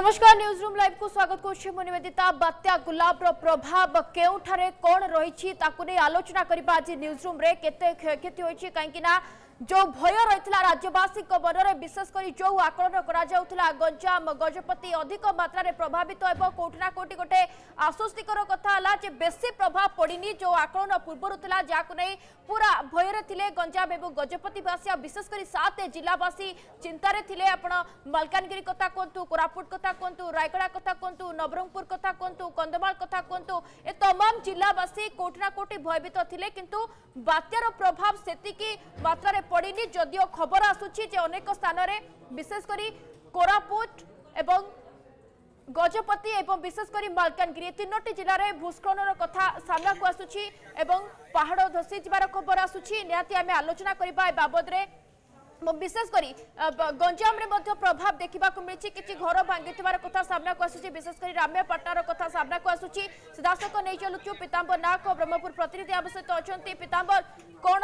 नमस्कार news room live को स्वागत करुच्छे मु निवेदिता बात्या गुलाबर प्रभाव केउठारे कोण रही आलोचना करवा आज न्यूज रूम रे केते क्षयक्षति कहीं जो भय रही राज्यवासी में विशेषकर जो आकलन करा गंजाम गजपति अधिक मात्रा प्रभावित हो कौटिना कौटि गोटे आश्वस्तिकर कथा जे बेसी प्रभाव पड़नी जो आकलन पूर्वर जहाँ नहीं पूरा भयर थे गंजाम और गजपतिवासी विशेषकर सात जिलावासी चिंतार थे आप कथा कहतु कोरापुट कथा कहतु रायगड़ा कथा कहतु नवरंगपुर कथा कहतु कंधमाल कथा कहतु ए तमाम जिलावासी कौटिना कौटि भयभीत थे कि बात्यार प्रभाव से मात्र পড়িনি যদিও খবর আসুচি যে অনেক স্থানরে বিশেষ করে কোরাপুট এবং গজপতি এবং বিশেষ করে মালকানগিরি তিনোটি জেলার ভূস্খলনর কথা সামনাকু আসুচি এবং পাহাড় ধসি যার খবর আসুচি নিহতি আমি আলোচনা করা এ বাবদরে ম বিশেষ করি গঞ্জাম রে মধ্য প্রভাব দেখিবা কো মিছি কিটি ঘর ভাঙি থবার কথা সামনে কো আসুচি বিশেষ করি রাম্য পাটনার কথা সামনে কো আসুচি সদাসতো নে চলুক পিটাম্বর নাক ব্রহ্মপুর প্রতিনিধি আবশ্যকত আছেন পিটাম্বর কোন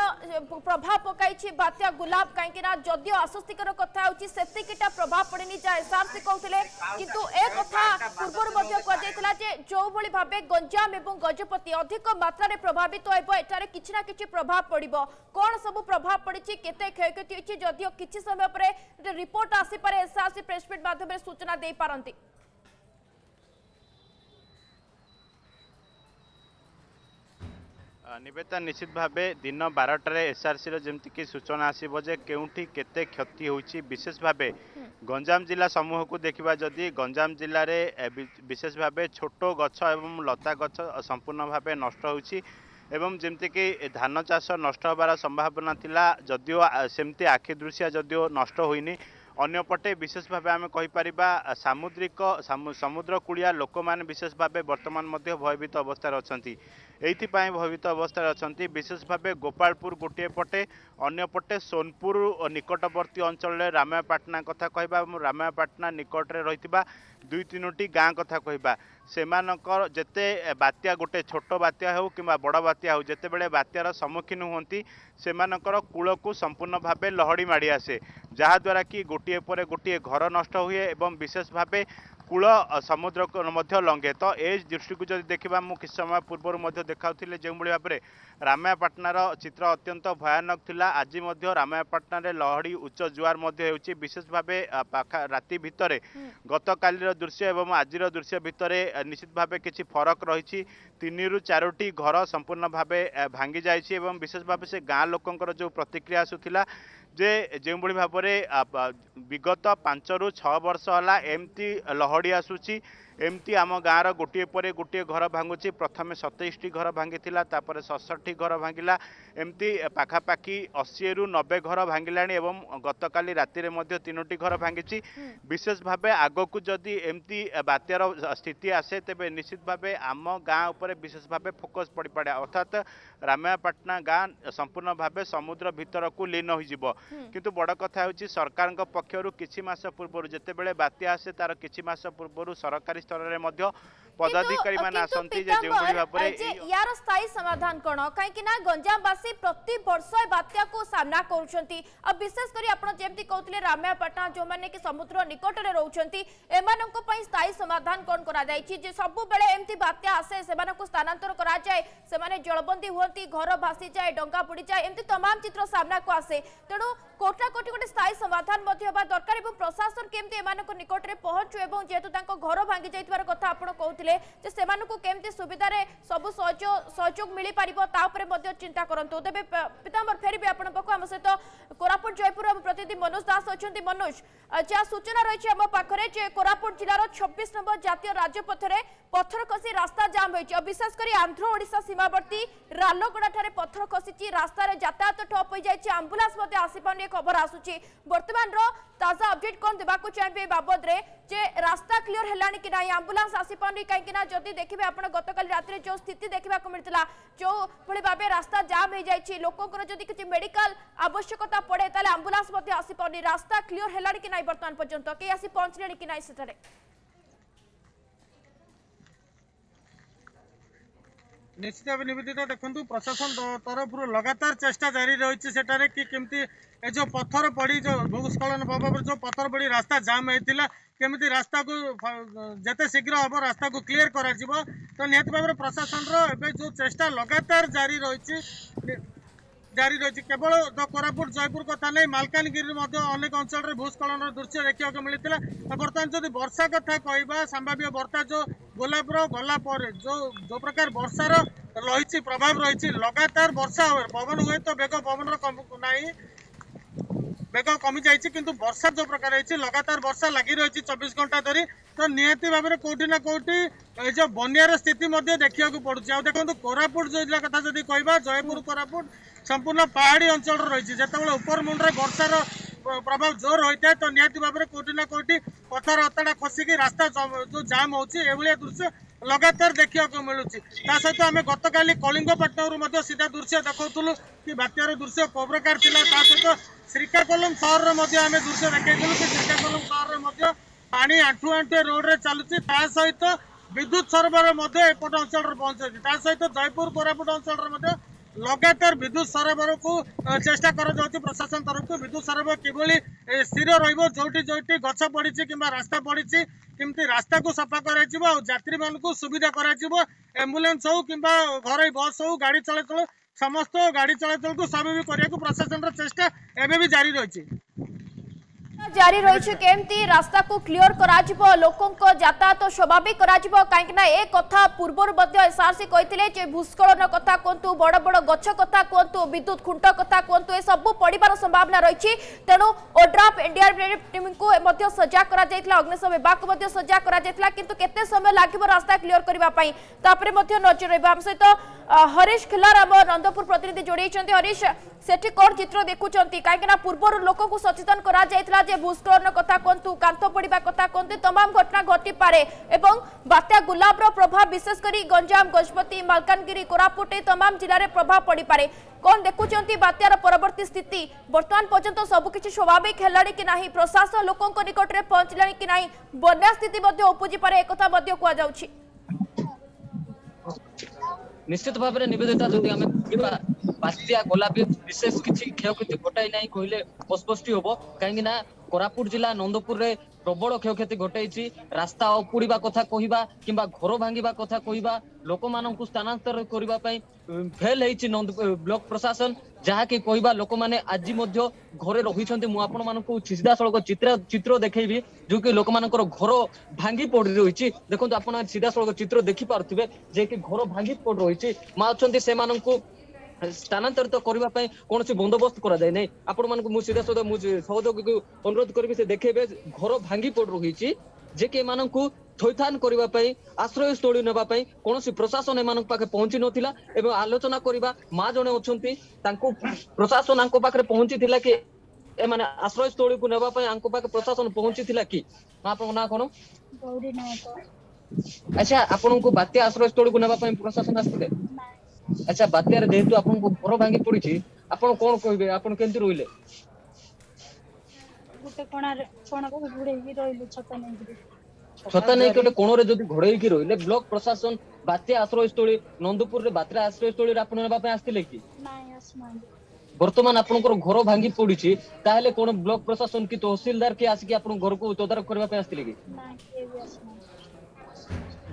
প্রভাব পকাইচি বাতিয়া গোলাপ কাইকেনা যদি আসস্তিকর কথা হউচি সেটি কিটা প্রভাব পড়েনি যা এসআরসি কওতেলে কিন্তু এ কথা পূর্বৰ মধ্য কোয়া হৈছিল যে চৌবুলি ভাবে গঞ্জাম এবং গজপতি অধিক মাত্রা রে প্রভাবিত হয়ব এটার কিছিনা কিচি প্রভাব পড়িব কোন সব প্রভাব পড়িচি কেতে খেয়কেতিচি যদিও কিছু সময় পরে রিপোর্ট আসিপারে এসআরসি প্রেসমিট মাধ্যমে সূচনা দিয়ে নিবেতা নিশ্চিত ভাবে দিন বারোটার এসআরসির যেমিকি সূচনা আসব যে কেউটি কেতে ক্ষতি হয়েছে বিশেষ ভাবে গঞ্জাম জেলা সমূহকু দেখিবা যদি গঞ্জাম জেলার বিশেষ ভাবে ছোট গছ এবং লতা গছ সম্পূর্ণ ভাবে নষ্ট হচ্ছে ଏବଂ ଯେମିତିକି ଧାନ ଚାଷ ନଷ୍ଟ ହେବାର ସମ୍ଭାବନା ଥିଲା ଯଦିଓ ସେମିତି ଆଖି ଦୃଶିଆ ଯଦିଓ ନଷ୍ଟ ହୋଇନି ଅନ୍ୟପଟେ ବିଶେଷ ଭାବେ ଆମେ କହିପାରିବା ସାମୁଦ୍ରିକ ସମୁଦ୍ରକୂଳିଆ ଲୋକମାନେ ବିଶେଷ ଭାବେ ବର୍ତ୍ତମାନ ମଧ୍ୟ ଭୟଭୀତ ଅବସ୍ଥାରେ ଅଛନ୍ତି ଏଇଥିପାଇଁ ଭୟଭୀତ ଅବସ୍ଥାରେ ଅଛନ୍ତି ବିଶେଷ ଭାବେ ଗୋପାଳପୁର ଗୋଟିଏ ପଟେ ଅନ୍ୟପଟେ ସୋନପୁର ନିକଟବର୍ତ୍ତୀ ଅଞ୍ଚଳରେ ରାମାୟପାଟଣା କଥା କହିବା ଏବଂ ରାମାୟପାଟଣା ନିକଟରେ ରହିଥିବା ଦୁଇ ତିନୋଟି ଗାଁ କଥା କହିବା ସେମାନଙ୍କର ଯେତେ ବାତ୍ୟା ଗୋଟେ ଛୋଟ ବାତ୍ୟା ହେଉ କିମ୍ବା ବଡ଼ ବାତ୍ୟା ହେଉ ଯେତେବେଳେ ବାତ୍ୟାର ସମ୍ମୁଖୀନ ହୁଅନ୍ତି ସେମାନଙ୍କର କୂଳକୁ ସମ୍ପୂର୍ଣ୍ଣ ଭାବେ ଲହଡ଼ି ମାଡ଼ି ଆସେ ଯାହାଦ୍ୱାରା କି ଗୋଟିଏ ପରେ ଗୋଟିଏ ଘର ନଷ୍ଟ ହୁଏ ଏବଂ ବିଶେଷ ଭାବେ କୂଳ ସମୁଦ୍ର ମଧ୍ୟ ଲଙ୍ଗେ ତ ଏ ଦୃଷ୍ଟିକୁ ଯଦି ଦେଖିବା ମୁଁ କିଛି ସମୟ ପୂର୍ବରୁ ମଧ୍ୟ ଦେଖାଉଥିଲେ ଯେଉଁଭଳି ଭାବରେ ରାମାୟପାଟଣାର ଚିତ୍ର ଅତ୍ୟନ୍ତ ଭୟାନକ ଥିଲା ଆଜି ମଧ୍ୟ ରାମାୟପାଟଣାରେ ଲହଡ଼ି ଉଚ୍ଚ ଜୁଆର ମଧ୍ୟ ହେଉଛି ବିଶେଷ ଭାବେ ପାଖା ରାତି ଭିତରେ ଗତକାଲିର ଦୃଶ୍ୟ ଏବଂ ଆଜିର ଦୃଶ୍ୟ ଭିତରେ ନିଶ୍ଚିତ ଭାବେ କିଛି ଫରକ ରହିଛି ତିନିରୁ ଚାରୋଟି ଘର ସମ୍ପୂର୍ଣ୍ଣ ଭାବେ ଭାଙ୍ଗି ଯାଇଛି ଏବଂ ବିଶେଷ ଭାବେ ସେ ଗାଁ ଲୋକଙ୍କର ଯେଉଁ ପ୍ରତିକ୍ରିୟା ଆସୁଥିଲା ଯେ ଯେଉଁଭଳି ଭାବରେ ବିଗତ ପାଞ୍ଚରୁ ଛଅ ବର୍ଷ ହେଲା ଏମିତି ଲହଡ଼ି ଆସୁଛି ଏମିତି ଆମ ଗାଁର ଗୋଟିଏ ପରେ ଗୋଟିଏ ଘର ଭାଙ୍ଗୁଛି ପ୍ରଥମେ ସତେଇଶଟି ଘର ଭାଙ୍ଗିଥିଲା ତାପରେ ସତଷଠି ଘର ଭାଙ୍ଗିଲା ଏମିତି ପାଖାପାଖି ଅଶୀରୁ ନବେ ଘର ଭାଙ୍ଗିଲାଣି ଏବଂ ଗତକାଲି ରାତିରେ ମଧ୍ୟ ତିନୋଟି ଘର ଭାଙ୍ଗିଛି ବିଶେଷ ଭାବେ ଆଗକୁ ଯଦି ଏମିତି ବାତ୍ୟାର ସ୍ଥିତି ଆସେ ତେବେ ନିଶ୍ଚିତ ଭାବେ ଆମ ଗାଁ ଉପରେ ବିଶେଷ ଭାବେ ଫୋକସ୍ ପଡ଼ିପାରେ ଅର୍ଥାତ୍ ରାମାୟପାଟଣା ଗାଁ ସମ୍ପୂର୍ଣ୍ଣ ଭାବେ ସମୁଦ୍ର ଭିତରକୁ ଲୀନ ହୋଇଯିବ କିନ୍ତୁ ବଡ଼ କଥା ହେଉଛି ସରକାରଙ୍କ ପକ୍ଷରୁ କିଛି ମାସ ପୂର୍ବରୁ ଯେତେବେଳେ ବାତ୍ୟା ଆସେ ତାର କିଛି ମାସ ପୂର୍ବରୁ ସରକାରୀ ସ୍ତରରେ ମଧ୍ୟ पदाधिकारी मान आसंती जे यार स्थाई समाधान कोन काहे गंजाम वासी प्रति वर्ष बात्या को सामना करूछंती विशेष करी आपण पटना जो माने कि समुद्र निकट रे रहउछंती एमानन समाधान कोन करा सब बेले बात्या आसे सेमानन को स्थानांतर जलबंदी होंती घर भासी जाए डा पुडी जाय तमाम चित्र सामना को आसे तणो कोटा कोटि कोटि स्थाई समाधान दरकार प्रशासन के निकट रे पहुचू एवं घर भांगी जायतबार कथा କହିଥିଲେ ଯେ ସେମାନଙ୍କୁ କେମିତି ସୁବିଧାରେ ସବୁ ସହଯୋଗ ସହଯୋଗ ମିଳିପାରିବ ତା ଉପରେ ମଧ୍ୟ ଚିନ୍ତା କରନ୍ତୁ ତେବେ ପିତାମ୍ବର ଫେରିବି ଆପଣଙ୍କ ପାଖକୁ ଆମ ସହିତ କୋରାପୁଟ ଜୟପୁର ପ୍ରତିନିଧି ମନୋଜ ଦାସ ଅଛନ୍ତି ମନୋଜ ଯାହା ସୂଚନା ରହିଛି ଆମ ପାଖରେ ଯେ କୋରାପୁଟ ଜିଲ୍ଲାର ଛବିଶ নম্বর জাতীয় রাজপথরে পথর খসি রাস্তা জাম হয়েছে বিশেষ করে আন্ধ্র ওড়শা সীমাবর্তী রালগোড়াঠার পথর খসিছি রাস্তার যাতায়াত ঠপ হয়ে যাই আম্বুলান্স মধ্যে আসিপার খবর আসুচি বর্তমানর তাজা অপডেট কম দেওয়া চাহিদে এই ବାବଦରେ যে রাস্তা ক্লিয়র হেলানি কি না আম্বুলান্স আসিপানি কাইকিনা যদি দেখবে আপনার গতকাল রাতে যে স্থিতি দেখা মিলিলা যেভাবে ভাবে রাস্তা জাম হয়ে যাই লোকর যদি কিছু মেডিকাল আবশ্যকতা পড়ে তাহলে আম্বুলান্স আসিপানি রাস্তা ক্লিয়র হেলানি কি না বর্তমান পর্যন্ত কে আসি পৌঁছলে কি না সেটার নিশ্চিত ভাবে নিবেদিত দেখুন প্রশাসন তরফ লগাতার চেষ্টা জারি রয়েছে সেটার কি কেমতি এ যে পথর পড়ি যে ভূস্খলন প্রভাবের যে পথর পড়ি রাস্তা জাম হয়েছিল কেমিতি রাস্তা যেতে শীঘ্র হব রাস্তা ক্লিয়ার করা তো নিহত ভাবে প্রশাসনর এবার যে চেষ্টা লগাতার জারি রয়েছে জারি রয়েছে কেবল কোরাপুট জয়পুর কথা নেই মালকানগিরি অনেক অঞ্চলের ভূস্খলনর দৃশ্য দেখা মিলিলা বর্তমানে যদি বর্ষা কথা কহা সম্ভাব্য বর্ষা যে গোলাপর গলা পরে যে প্রকার বর্ষার রয়েছে প্রভাব রয়েছে লগাতার বর্ষা পবন হুয়ে তো বেগ পবন নাই বেগ কমি যাইছে কিন্তু বর্ষা যে প্রকার হয়েছে লগাতার বর্ষা লাগি রয়েছে চব্বিশ ঘন্টা ধরি তো নিহতি ভাবে কোটি না কোটি এই যে বন্যার স্থিতি মধ্যে দেখা পড়ুছে আউ দেখুন কোরাপুট জেলা কথা যদি কহবা জয়পুর কোরাপুট সম্পূর্ণ পাহাড়ি অঞ্চল রয়েছে যেতবে উপর মুন্ডে বর্ষার প্রভাব জোর হয়ে তো নিহতি ভাবে কোটি না কোটি পথর অতটা খসিকি রাস্তা যে জাম হচ্ছে এভাবে দৃশ্য लगातार को मिसिस ता सहित आमे गतकाली कलिङपट्टि सीधा दृश्य देखाउँ कि बात्यार दृश्य को प्रकार सहित थासहित श्रीकालम सहरे दृश्य देखाइ कि श्रीकाकुलम श्रीकालम सहरी आन्ठु आठु रोडे चलुछ त सहित विद्युत सरबरापट अञ्चल पहुँची त सहित जयपुर करापुट अञ्चल ଲଗାତାର ବିଦ୍ୟୁତ ସରବରାହକୁ ଚେଷ୍ଟା କରାଯାଉଛି ପ୍ରଶାସନ ତରଫରୁ ବିଦ୍ୟୁତ ସରବରାହ କିଭଳି ସ୍ଥିର ରହିବ ଯେଉଁଠି ଯେଉଁଠି ଗଛ ପଡ଼ିଛି କିମ୍ବା ରାସ୍ତା ପଡ଼ିଛି କେମିତି ରାସ୍ତାକୁ ସଫା କରାଯିବ ଆଉ ଯାତ୍ରୀମାନଙ୍କୁ ସୁବିଧା କରାଯିବ ଆମ୍ବୁଲାନ୍ସ ହେଉ କିମ୍ବା ଘରୋଇ ବସ୍ ହେଉ ଗାଡ଼ି ଚଳାଚଳ ସମସ୍ତ ଗାଡ଼ି ଚଳାଚଳକୁ ସ୍ୱାଭାବିକ କରିବାକୁ ପ୍ରଶାସନର ଚେଷ୍ଟା ଏବେ ବି ଜାରି ରହିଛି জারি রয়েছে কেমতি রাস্তাকু ক্লিয়র করাযিব লোকঙ্ক যাতায়াত স্বাভাবিক করাযিব কাইকি না এ কথা পূর্বর মধ্য এসআরসি কইতিলে যে ভূস্খলন কথা কোন্তু বড় বড় গছ কথা কোন্তু বিদ্যুৎ খুঁট কথা কোন্তু এ সব পড়িবার সম্ভাবনা রয়েছে তেণু ওড্রাফ এনডিআরএফ টিমকু মধ্য সজাগ করা যাইতলা অগ্নিশম বিভাগ মধ্য সজাগ করা যাইতলা কিন্তু কেতে সময় লাগিব রাস্তা ক্লিয়র করিবা পাই তাপরে মধ্য নজর রহিব আম সহিত হরিশ খিলার আম নন্দপুর প্রতিনিধি জড়াইছেন হরিশ সেটি কোন চিত্র দেখুছেন কাইকি না পূর্বর লোককু সচেতন করা যাইতলা যে যে ভূস্খলন কথা কুহতু কান্থ পড়া কথা কুহতু তমাম ঘটনা ঘটিপে এবং বাত্যা গুলাবর প্রভাব বিশেষ করে গঞ্জাম গজপতি মালকানগি কোরাপুটে তমাম জেলার প্রভাব পড়িপে কন দেখুম বাত্যার পরবর্তী স্থিতি বর্তমান পর্যন্ত সবুকিছি স্বাভাবিক হল কি না প্রশাসন লোক নিকটরে পৌঁছলা কি না বন্যা স্থিতি উপজিপে একথা কুযাচ্ছে নিশ্চিত ভাবে নিবেদিতা যদি আমি দেখিবা বাত্যা গোলাপী বিশেষ কিছু ক্ষয়ক্ষতি ঘটাই নাই কহিলে অস্পষ্টি হব কাହିଁকি না କୋରାପୁଟ ଜିଲ୍ଲା ନନ୍ଦପୁରରେ ପ୍ରବଳ କ୍ଷୟକ୍ଷତି ଘଟାଇଛି ରାସ୍ତା ଉପୁଡ଼ିବା କଥା କହିବା କିମ୍ବା ଘର ଭାଙ୍ଗିବା କଥା କହିବା ଲୋକମାନଙ୍କୁ ସ୍ଥାନାନ୍ତର କରିବା ପାଇଁ ଫେଲ ହେଇଛି ନନ୍ଦ ବ୍ଲକ ପ୍ରଶାସନ ଯାହାକି କହିବା ଲୋକମାନେ ଆଜି ମଧ୍ୟ ଘରେ ରହିଛନ୍ତି ମୁଁ ଆପଣମାନଙ୍କୁ ସିଧାସଳଖ ଚିତ୍ର ଚିତ୍ର ଦେଖେଇବି ଯୋଉକି ଲୋକମାନଙ୍କର ଘର ଭାଙ୍ଗି ପଡି ରହିଛି ଦେଖନ୍ତୁ ଆପଣ ସିଧାସଳଖ ଚିତ୍ର ଦେଖିପାରୁଥିବେ ଯେ କି ଘର ଭାଙ୍ଗି ପଡି ରହିଛି ମା ଅଛନ୍ତି ସେମାନଙ୍କୁ ସ୍ଥାନାନ୍ତରିତ କରିବା ପାଇଁ କୌଣସି ବନ୍ଦୋବସ୍ତ କରାଯାଇ ନାହିଁ ଆପଣମାନଙ୍କୁ ମୁଁ ସିଧାସଳଖ ମୁଁ ସହଯୋଗକୁ ଅନୁରୋଧ କରିବି ସେ ଦେଖେଇବେ ଘର ଭାଙ୍ଗି ପଡ଼ି ରହିଛି ଯେ କି ଏମାନଙ୍କୁ ଥଇଥାନ କରିବା ପାଇଁ ଆଶ୍ରୟସ୍ଥଳୀ ନେବା ପାଇଁ କୌଣସି ପ୍ରଶାସନ ଏମାନଙ୍କ ପାଖରେ ପହଞ୍ଚି ନଥିଲା ଏବଂ ଆଲୋଚନା କରିବା ମା ଜଣେ ଅଛନ୍ତି ତାଙ୍କୁ ପ୍ରଶାସନ ଆଙ୍କ ପାଖରେ ପହଞ୍ଚିଥିଲା କି ଏମାନେ ଆଶ୍ରୟସ୍ଥଳୀକୁ ନେବା ପାଇଁ ଆଙ୍କ ପାଖରେ ପ୍ରଶାସନ ପହଞ୍ଚିଥିଲା କି ଆପଣଙ୍କ ନାଁ କଣ ଆଚ୍ଛା ଆପଣଙ୍କୁ ବାତ୍ୟା ଆଶ୍ରୟସ୍ଥଳୀକୁ ନେବା ପାଇଁ ପ୍ରଶାସନ ଆସିଥିଲେ ଆଚ୍ଛା ବାତ୍ୟାରେ ଯେହେତୁ ଆପଣଙ୍କ ଘର ଭାଙ୍ଗି ପଡିଛି ଆପଣ କଣ କହିବେ ଆପଣ କେମିତି ରହିଲେ ଗୋଟେ କଣାରେ କଣକୁ ଘୋଡେଇକି ରହିଲୁ ଛତା ନେଇକି ଛତା ନେଇକି ଗୋଟେ କୋଣରେ ଯଦି ଘୋଡେଇକି ରହିଲେ ବ୍ଲକ ପ୍ରଶାସନ ବାତ୍ୟା ଆଶ୍ରୟସ୍ଥଳୀ ନନ୍ଦପୁରରେ ବାତ୍ୟା ଆଶ୍ରୟସ୍ଥଳୀରେ ଆପଣ ନେବା ପାଇଁ ଆସିଥିଲେ କି ବର୍ତ୍ତମାନ ଆପଣଙ୍କର ଘର ଭାଙ୍ଗି ପଡିଛି ତାହେଲେ କଣ ବ୍ଲକ ପ୍ରଶାସନ କି ତହସିଲଦାର କିଏ ଆସିକି ଆପଣଙ୍କ ଘରକୁ ତଦାରଖ କରିବା ପାଇଁ ଆସିଥିଲେ କି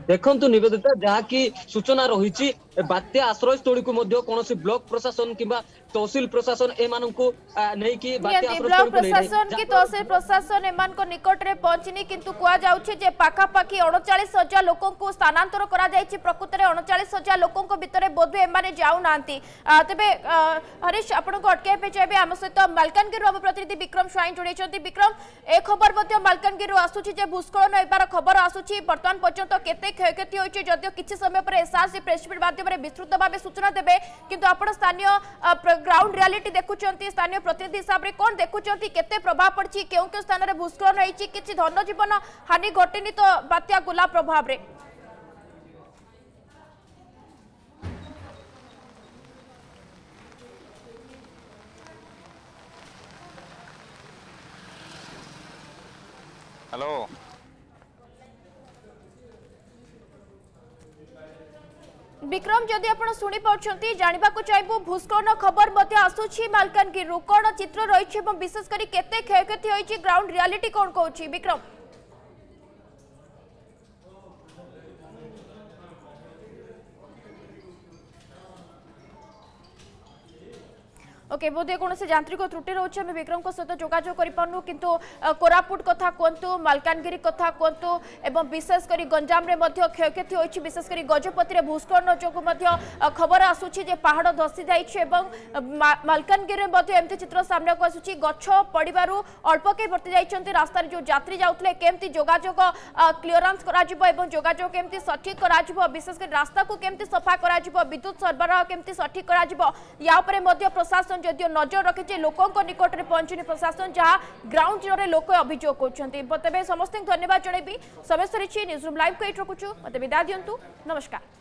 ଦେଖନ୍ତୁ ନିବେଦିତା ଯାହାକି ସୂଚନା ରହିଛି बात्या आश्रय स्थल को ब्लक प्रशासन कि तहसिल प्रशासन ए मान को प्रशासन ए मान को निकट रे पहुंचनी किंतु कुआ जाउछे जे पाखा पाखी 39000 लोकों को स्थानांतर करा जाय छि प्रकृत रे 39000 लोकों को भितरे बोधु ए माने जाउ नांती तबे हरीश अपन को अटके पे चाहिए हम सहित मलकनगिर बाबू प्रतिनिधि विक्रम स्वाइन जुड़े छथि विक्रम ए खबर मध्य मलकनगिर आसु छि जे भूस्खलन एबार खबर आसु छि वर्तमान पर्यंत केते क्षयक्षति होइ छि जद्य किछ समय पर एसआरसी प्रेस बाद মাধ্যমে বিস্তৃত ভাবে সূচনা দেবে কিন্তু আপনার স্থানীয় গ্রাউন্ড রিয়ালিটি দেখুছেন স্থানীয় প্রতিনিধি হিসাবে কোণ দেখুছেন কেতে প্রভাব পড়ছে কেউ কেউ স্থানের ভূস্খলন হয়েছে কিছু ধনজীবন হানি ঘটিনি তো বাত্যা গুলা প্রভাবে हेलो বিক্রম যদি আপনার শুনেপাচ্ছেন জাঁয়া চাইবু ভূস্খলন খবর মধ্যে আসুছি মালকানগি রু কোণ চিত্র রয়েছে এবং বিশেষ করে কেতে ক্ষয়ক্ষতি হয়েছে গ্রাউন্ড রিয়ালিটি কোণ কৌছি বিক্রম ओके बोधे कौन जांत्रिक त्रुटि रोचे आम विक्रम सहित जोजोग पार्न कितु कोरापुट कथा कहतु मलकानगि कथा कहतु एवं विशेषकर गंजाम क्षयति हो विशेषकर गजपति भूस्खलन जो खबर आसूची पहाड़ धसी जाए मलकानगि चित्र सामने को आसूची गछ पड़ू अल्पके बर्ती जाती रास्त जो जात्री जाते केमती जोजोग क्लीयरांस जोजोग केमती सठिक विशेषकर रास्ता को कमी सफा विद्युत सरबराह केमती सठिक या प्रशासन যদিও নজর রখিছে লোকঙ্ক নিকটরে পৌঁছুনি প্রশাসন যা গ্রাউন্ড জিরোরে লোক অভিযোগ করছেন তবে সমস্ত ধন্যবাদ জনাইবি সমেশ রিচি নিউজ রুম লাইভ এইট রকুছু মতো বিদায় দিও নমস্কার